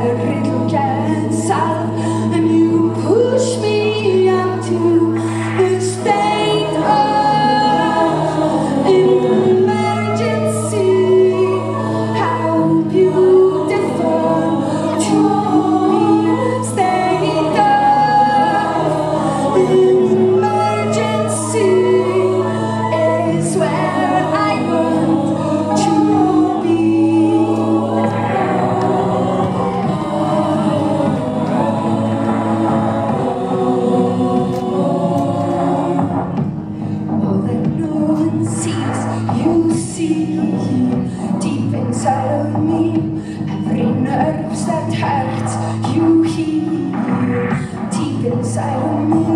I'll 在回忆